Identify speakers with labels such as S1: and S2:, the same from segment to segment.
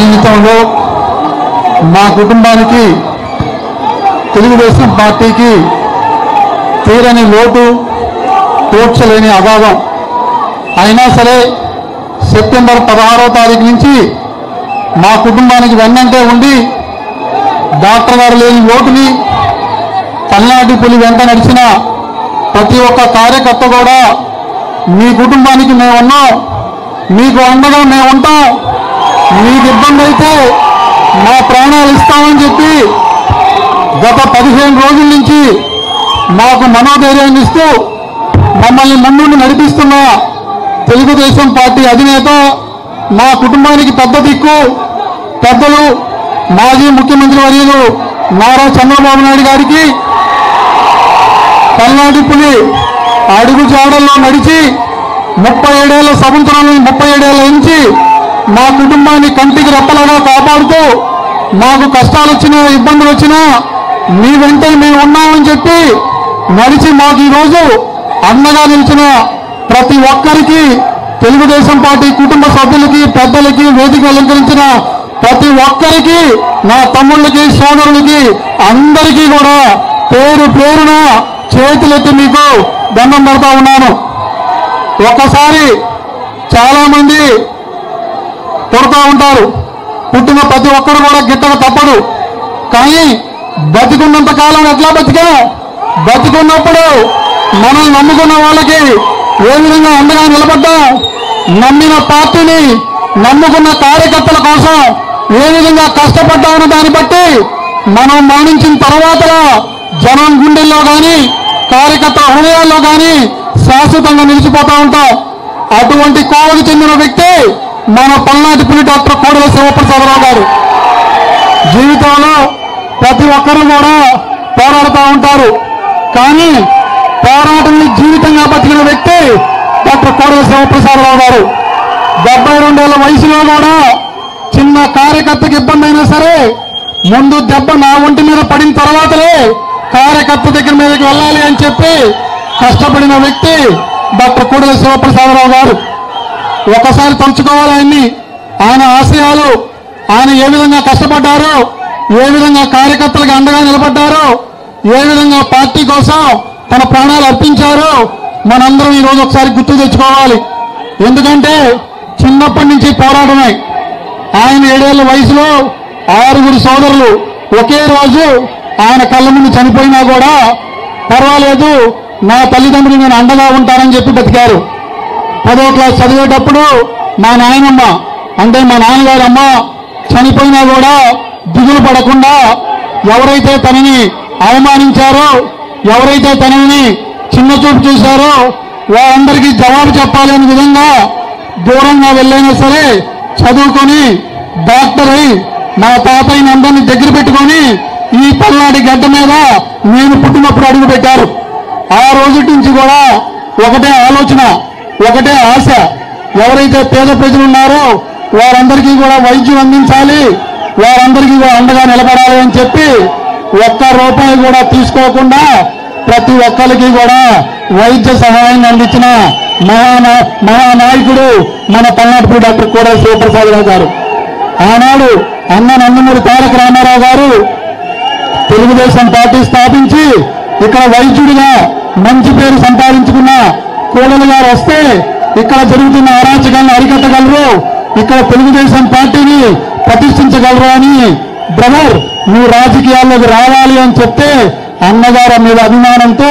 S1: జీవితంలో మా కుటుంబానికి తెలుగుదేశం పార్టీకి తీరని లోటు తోడ్చలేని అభావం. అయినా సరే సెప్టెంబర్ పదహారో తారీఖు నుంచి మా కుటుంబానికి వెన్నంటే ఉండి డాక్టర్ గారు లేని లోటుని పల్నాటి పులి వెంట నడిచిన ప్రతి ఒక్క కార్యకర్త కూడా మీ కుటుంబానికి మేము ఉన్నాం మీకు అండగా మేము ఉంటాం మీకు ఇబ్బంది అయితే మా ప్రాణాలు ఇస్తామని చెప్పి గత పదిహేను రోజుల నుంచి మాకు మనోధైర్యాన్ని ఇస్తూ మమ్మల్ని ముందుండి నడిపిస్తున్న తెలుగుదేశం పార్టీ అధినేత మా కుటుంబానికి పెద్ద దిక్కు పెద్దలు మాజీ ముఖ్యమంత్రి వర్యులు నారా చంద్రబాబు నాయుడు గారికి పల్నాటి పులి అడుగు జాడల్లో నడిచి ముప్పై ఏడేళ్ళ సంవత్సరాలను ముప్పై ఏడేళ్ళ నుంచి మా కుటుంబాన్ని కంటికి రెప్పలాగా కాపాడుతూ మాకు కష్టాలు వచ్చినా ఇబ్బందులు వచ్చినా మీ వెంటే మేము ఉన్నామని చెప్పి నడిచి మాకు ఈరోజు అండగా నిలిచిన ప్రతి ఒక్కరికి తెలుగుదేశం పార్టీ కుటుంబ సభ్యులకి పెద్దలకి వేదిక అలంకరించిన ప్రతి ఒక్కరికి నా తమ్ముళ్ళకి సోదరులకి అందరికీ కూడా పేరు పేరున చేతులెత్తి మీకు దండం పెడతా ఉన్నాను. ఒక్కసారి చాలామంది కొడతా ఉంటారు. పుట్టిన ప్రతి ఒక్కరు కూడా గిట్టక తప్పదు. కానీ బతికున్నంత కాలం ఎట్లా బతికా? బతికున్నప్పుడు మనం నమ్ముకున్న వాళ్ళకి ఏ విధంగా అండగా నిలబడ్డాం? నమ్మిన పార్టీని నమ్ముకున్న కార్యకర్తల కోసం ఏ విధంగా కష్టపడ్డామన్న దాన్ని బట్టి మనం మరణించిన తర్వాత జనం గుండెల్లో కానీ కార్యకర్తల హృదయాల్లో కానీ శాశ్వతంగా నిలిచిపోతూ ఉంటాం. అటువంటి కోవకు చెందిన వ్యక్తి మన పల్నాటి పులి డాక్టర్ కోడల శివప్రసాదరావు గారు. జీవితంలో ప్రతి ఒక్కరు కూడా పోరాడుతూ ఉంటారు. కానీ పోరాటం జీవితంగా బతికిన వ్యక్తి డాక్టర్ కోడల శివప్రసాదరావు గారు. డెబ్బై రెండేళ్ళ వయసులో కూడా చిన్న కార్యకర్తకి ఇబ్బంది అయినా సరే ముందు దెబ్బ నా ఒంటి మీద పడిన తర్వాతనే కార్యకర్త దగ్గర మీదకి వెళ్ళాలి అని చెప్పి కష్టపడిన వ్యక్తి డాక్టర్ కోడల శివప్రసాదరావు గారు. ఒకసారి తలుచుకోవాలి ఆయన్ని. ఆయన ఆశయాలు ఆయన ఏ విధంగా కష్టపడ్డారో ఏ విధంగా కార్యకర్తలకు అండగా నిలబడ్డారో ఏ విధంగా పార్టీ కోసం తన ప్రాణాలు అర్పించారో మనందరం ఈ రోజు ఒకసారి గుర్తు తెచ్చుకోవాలి. ఎందుకంటే చిన్నప్పటి నుంచి పోరాటమే. ఆయన ఏడేళ్ళ వయసులో ఆరుగురు సోదరులు ఒకే రోజు ఆయన కళ్ళ ముందు చనిపోయినా కూడా పర్వాలేదు నా తల్లిదండ్రులు నేను అండగా ఉంటానని చెప్పి బతికారు. పదో క్లాస్ చదివేటప్పుడు మా నాయనమ్మ అంటే మా నాన్నగారమ్మ చనిపోయినా కూడా దిగులు పడకుండా ఎవరైతే తనని అవమానించారో ఎవరైతే తనని చిన్న చూపు చూశారో వారందరికీ జవాబు చెప్పాలనే విధంగా దూరంగా వెళ్ళైనా సరే చదువుకొని డాక్టర్ అయి మా తాతయ్యని అందరినీ దగ్గర పెట్టుకొని ఈ పల్నాటి గడ్డ మీద నేను పుట్టినప్పుడు అడుగు పెట్టారు ఆ రోజు నుంచి కూడా ఒకటే ఆలోచన. ఒకటే ఆశ. ఎవరైతే పేద ప్రజలు ఉన్నారో వారందరికీ కూడా వైద్యం అందించాలి. వారందరికీ కూడా అండగా నిలబడాలి అని చెప్పి ఒక్క రూపాయి కూడా తీసుకోకుండా ప్రతి ఒక్కరికి కూడా వైద్య సహాయం అందించిన మహానా మహానాయకుడు మన పల్నాటిపూడి డాక్టర్ కోడ శివప్రసాదరావు గారు. ఆనాడు అన్న నందమూరి తారక రామారావు గారు తెలుగుదేశం పార్టీ స్థాపించి ఇక్కడ వైద్యుడిగా మంచి పేరు సంపాదించుకున్న కోడలు గారు వస్తే ఇక్కడ జరుగుతున్న అరాచకాలను అరికట్టగలరు. ఇక్కడ తెలుగుదేశం పార్టీని ప్రతిష్ఠించగలరు అని బ్రదర్ నువ్వు రాజకీయాల్లోకి రావాలి అని చెప్తే అన్నగారు మీద అభిమానంతో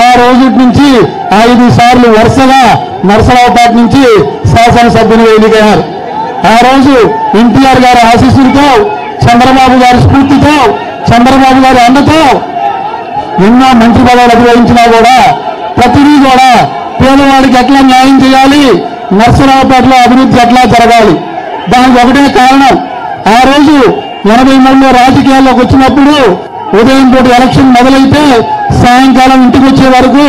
S1: ఆ రోజు నుంచి ఐదు సార్లు వరుసగా నరసరావుపేట నుంచి శాసనసభ్యులు ఎన్నికయ్యారు. ఆ రోజు ఎన్టీఆర్ గారి ఆశీస్సులతో చంద్రబాబు గారి స్ఫూర్తితో చంద్రబాబు గారి అండతో ఎన్నో మంత్రి పదవులు అధిరోహించినా కూడా ప్రతిదీ కూడా పేదవాడికి ఎట్లా న్యాయం చేయాలి? నర్సరావుపేటలో అభివృద్ధి ఎట్లా జరగాలి? దానికి ఒకటే కారణం ఆ రోజు ఎనభై మూడులో రాజకీయాల్లోకి వచ్చినప్పుడు ఉదయం పూట ఎలక్షన్ మొదలైతే సాయంకాలం ఇంటికి వచ్చే వరకు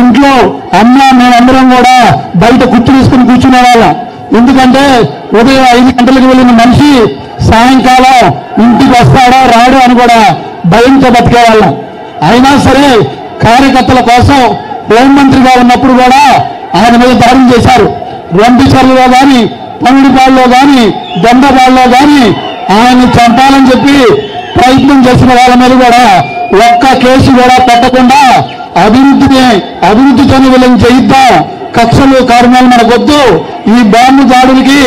S1: ఇంట్లో అమ్మ మేమందరం కూడా బయట కుర్చీ తీసుకుని కూర్చునే వాళ్ళం ఎందుకంటే ఉదయం ఐదు గంటలకు వెళ్ళిన మనిషి సాయంకాలం ఇంటికి వస్తాడో రాడో అని కూడా భయంతో బతికేవాళ్ళం. అయినా సరే కార్యకర్తల కోసం హోంమంత్రిగా ఉన్నప్పుడు కూడా ఆయన మీద దాడులు చేశారు. రెండుసార్లులో కానీ పమిడిపాడులో కానీ దొండపాడులో కానీ ఆయన్ని చంపాలని చెప్పి ప్రయత్నం చేసిన వాళ్ళ మీద కూడా ఒక్క కేసు కూడా పెట్టకుండా అభివృద్ధిని అభివృద్ధితోనే వీళ్ళని చేయిద్దాం. కక్షలు కారణాలు మనకొద్దు. ఈ బాంబు దాడులకి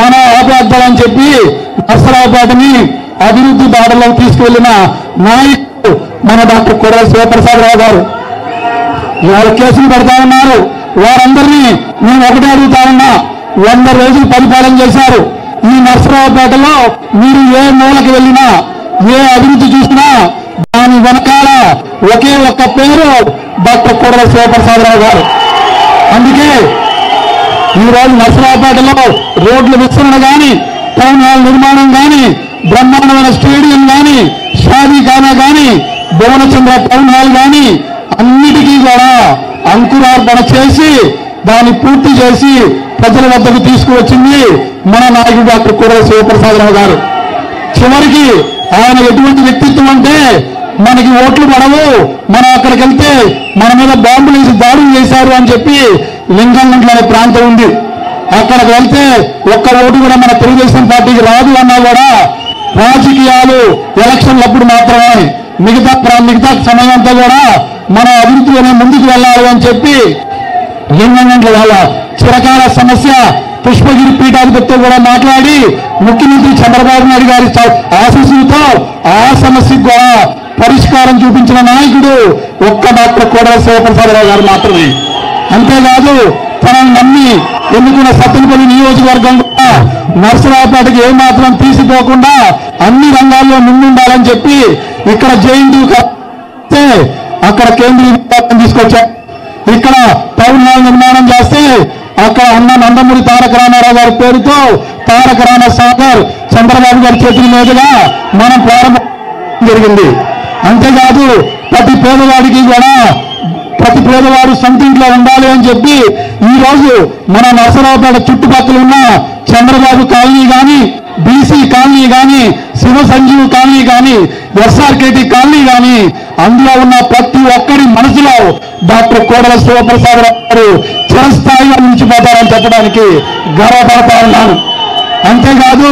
S1: మనం ఆపేద్దామని చెప్పి నర్సరావుపేటని అభివృద్ధి దాడులకు తీసుకువెళ్ళిన నాయకుడు మన డాక్టర్ కుర్ర శివప్రసాద్ రావు గారు. ఇవాళ కేసులు పెడతా ఉన్నారు. వారందరినీ నేను ఒకటే అడుగుతా ఉన్నా. వంద రోజులు పరిపాలన చేశారు. ఈ నర్సరావుపేటలో మీరు ఏ మూలకి వెళ్ళినా ఏ అభివృద్ధి చూసినా దాని వెనకాల ఒకే ఒక్క పేరు డాక్టర్ కోడల శివప్రసాదరావు గారు. అందుకే ఈ రోజు నర్సరావుపేటలో రోడ్ల విస్తరణ కానీ టౌన్ హాల్ నిర్మాణం కానీ బ్రహ్మాండమైన స్టేడియం కానీ షాదీఖానా కానీ భువనచంద్ర టౌన్ హాల్ కానీ అన్నిటికీ కూడా అంకురార్పణ చేసి దాన్ని పూర్తి చేసి ప్రజల వద్దకు తీసుకువచ్చింది మన నాయకుడు డాక్టర్ కుర్ర శివప్రసాదరావు గారు. చివరికి ఆయన ఎటువంటి వ్యక్తిత్వం అంటే మనకి ఓట్లు పడవు మనం అక్కడికి వెళ్తే మన మీద బాంబులు వేసి దాడులు చేశారు అని చెప్పి లింగంగుంట్ల అనే ప్రాంతం ఉంది. అక్కడికి వెళ్తే ఒక్క ఓటు కూడా మన తెలుగుదేశం పార్టీకి రాదు అన్నా కూడా రాజకీయాలు ఎలక్షన్లప్పుడు మాత్రమే. మిగతా మిగతా సమయం అంతా కూడా మన అభివృద్ధిలోనే ముందుకు వెళ్ళాలి అని చెప్పి లింగంగంట్ల వాళ్ళ చిరకాల సమస్య పుష్పగిరి పీఠాధిపతితో కూడా మాట్లాడి ముఖ్యమంత్రి చంద్రబాబు నాయుడు గారి ఆశీస్సులతో ఆ సమస్యకు కూడా పరిష్కారం చూపించిన నాయకుడు ఒక్క డాక్టర్ కోడల శివప్రసాదరావు గారు మాత్రమే. అంతేకాదు తనను నమ్మి ఎన్నుకున్న సత్తెనపల్లి నియోజకవర్గం కూడా నర్సరావుపేటకి ఏమాత్రం తీసిపోకుండా అన్ని రంగాల్లో ముందుండాలని చెప్పి ఇక్కడ జేఎన్టీ అక్కడ కేంద్రీయ తీసుకొచ్చారు. ఇక్కడ టౌన్ హాల్ నిర్మాణం చేస్తే అక్కడ అన్న నందమూరి తారక రామారావు గారి పేరుతో తారక రామ సాగర్ చంద్రబాబు గారి చేతుల మీదుగా మనం ప్రారంభం జరిగింది. అంతేకాదు ప్రతి పేదవాడికి కూడా ప్రతి పేదవాడు సొంత ఇంట్లో ఉండాలి అని చెప్పి ఈ రోజు మన నరసరావుపేట చుట్టుపక్కల ఉన్న చంద్రబాబు కాలనీ కానీ బీసీ కాలనీ కానీ శివ సంజీవ్ కాలనీ కానీ ఎస్ఆర్కేటీ కాలనీ కానీ అందులో ఉన్న ప్రతి ఒక్కరి మనసులో డాక్టర్ కోడల శివప్రసాద్ గారు చిరస్థాయిగా మించిపోతారని చెప్పడానికి గర్వపడతా ఉన్నాను అంతేకాదు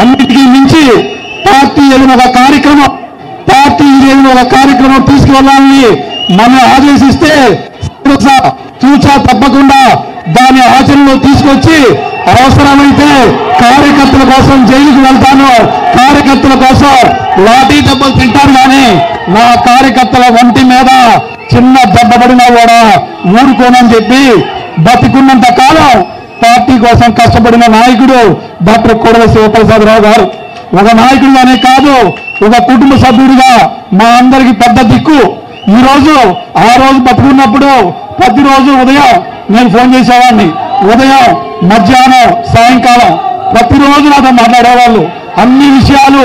S1: అన్నిటికీ మించి పార్టీ ఏదైనా ఒక కార్యక్రమం పార్టీ ఏదైనా ఒక కార్యక్రమం తీసుకువెళ్ళాలని మనం ఆదేశిస్తే చూచా తప్పకుండా దాని ఆచరణలో తీసుకొచ్చి అవసరమైతే కార్యకర్తల కోసం జైలుకి వెళ్తాను. కార్యకర్తల కోసం లాఠీ దెబ్బలు తింటారు కానీ నా కార్యకర్తల ఒంటి మీద చిన్న దెబ్బ పడినా కూడా ఊరుకోనని చెప్పి బతికున్నంత కాలం పార్టీ కోసం కష్టపడిన నాయకుడు డాక్టర్ కోడల శివప్రసాదరావు గారు. ఒక నాయకుడిగానే కాదు ఒక కుటుంబ సభ్యుడిగా మా అందరికి పెద్ద దిక్కు. ఈరోజు ఆ రోజు బతుకున్నప్పుడు ప్రతిరోజు ఉదయం నేను ఫోన్ చేసేవాడిని. ఉదయం మధ్యాహ్నం సాయంకాలం ప్రతిరోజు నాతో మాట్లాడేవాళ్ళు. అన్ని విషయాలు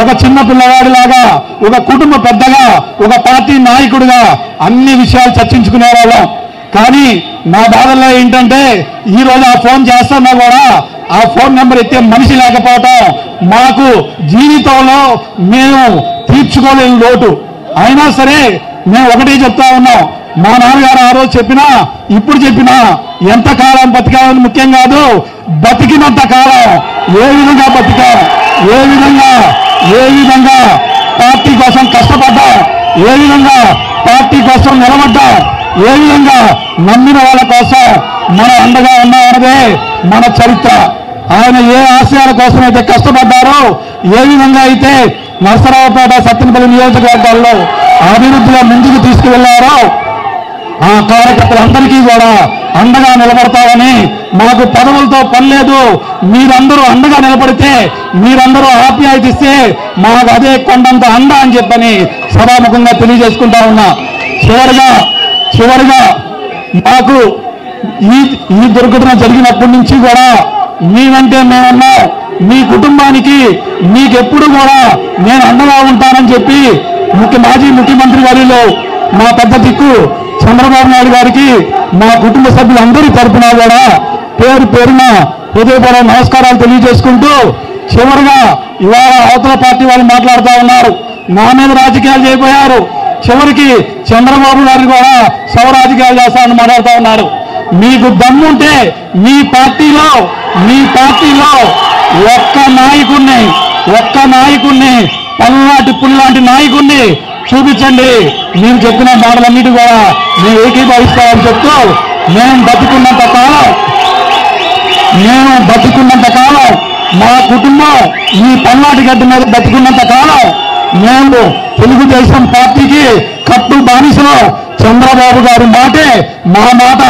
S1: ఒక చిన్న పిల్లవాడిలాగా ఒక కుటుంబ పెద్దగా ఒక పార్టీ నాయకుడిగా అన్ని విషయాలు చర్చించుకునేవాళ్ళం. కానీ నా బాధల్లో ఏంటంటే ఈ రోజు ఆ ఫోన్ చేస్తున్నా కూడా ఆ ఫోన్ నెంబర్ ఎత్తే మనిషి లేకపోవటం మాకు జీవితంలో మేము తీర్చుకోలేని లోటు. అయినా సరే మేము ఒకటే చెప్తా ఉన్నాం. మా నాన్నగారు ఆ రోజు చెప్పినా ఇప్పుడు చెప్పినా ఎంత కాలం బతికాలని ముఖ్యం కాదు బతికినంత కాలం ఏ విధంగా బతికా ఏ విధంగా ఏ విధంగా పార్టీ కోసం కష్టపడ్డాం ఏ విధంగా పార్టీ కోసం నిలబడ్డాం ఏ విధంగా నమ్మిన వాళ్ళ కోసం మనం అండగా ఉన్నామన్నదే మన చరిత్ర. ఆయన ఏ ఆశయాల కోసం అయితే కష్టపడ్డారో ఏ విధంగా అయితే నరసరావుపేట సత్యనపల్లి నియోజకవర్గాల్లో అభివృద్ధిగా ముందుకు తీసుకువెళ్ళారో ఆ కార్యకర్తలందరికీ కూడా అండగా నిలబడతామని మాకు పదవులతో పని లేదు. మీరందరూ అండగా నిలబడితే మీరందరూ ఆప్యాయత ఇస్తే మాకు అదే కొండంత అండ అని చెప్పని సభాముఖంగా తెలియజేసుకుంటా ఉన్నా. చివరిగా చివరిగా మాకు ఈ ఈ దుర్ఘటన జరిగినప్పటి నుంచి కూడా మీవంటే మేమన్నాం మీ కుటుంబానికి మీకెప్పుడు కూడా నేను అండగా ఉంటానని చెప్పి ముఖ్య మాజీ ముఖ్యమంత్రి గారిలో మా పెద్ద దిక్కు చంద్రబాబు నాయుడు గారికి మా కుటుంబ సభ్యులందరి తరపున కూడా పేరు పేరున హృదయపూర్వ నమస్కారాలు తెలియజేసుకుంటూ చివరిగా ఇవాళ అవతల పార్టీ వాళ్ళు మాట్లాడుతూ ఉన్నారు. నా మీద రాజకీయాలు చేయబోయారు. చివరికి చంద్రబాబు గారిని కూడా శవ రాజకీయాలు చేస్తామని మాట్లాడుతూ ఉన్నారు. మీకు దమ్ముంటే మీ పార్టీలో మీ పార్టీలో ఒక్క నాయకుణ్ణి ఒక్క నాయకుణ్ణి పల్లాటి పుల్లాంటి నాయకుణ్ణి చూపించండి. మీరు చెప్పిన మాటలన్నిటి కూడా మేము ఏకీభవిస్తామని చెప్తూ మేము బతుకున్నంత కాలం మేము బతుకున్నంత కాలం మా కుటుంబం ఈ పల్నాటి గడ్డ మీద బతుకున్నంత కాలం మేము తెలుగుదేశం పార్టీకి కట్టు బానిసలో. చంద్రబాబు గారి మాటే మా మాట.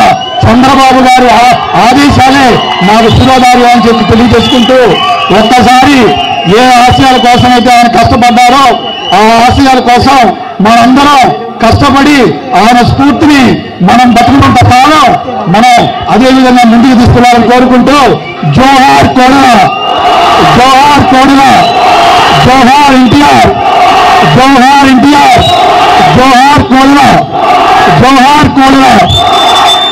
S1: చంద్రబాబు గారి ఆదేశాలే మాకు శిరోధారి అని చెప్పి తెలియజేసుకుంటూ ఒక్కసారి ఏ ఆశయాల కోసం అయితే ఆయన కష్టపడ్డారో ఆ ఆశయాల కోసం మనందరం కష్టపడి ఆయన స్ఫూర్తిని మనం బతుకున్నంత కాలం మనం అదేవిధంగా ముందుకు తీసుకెళ్ళాలని కోరుకుంటూ జోహార్ కోడల జోహార్ కోడల జోహార్ ఎన్టీఆర్ జోహార్ ఎన్టీఆర్ జోహార్ కోడల జోహార్ కోడల.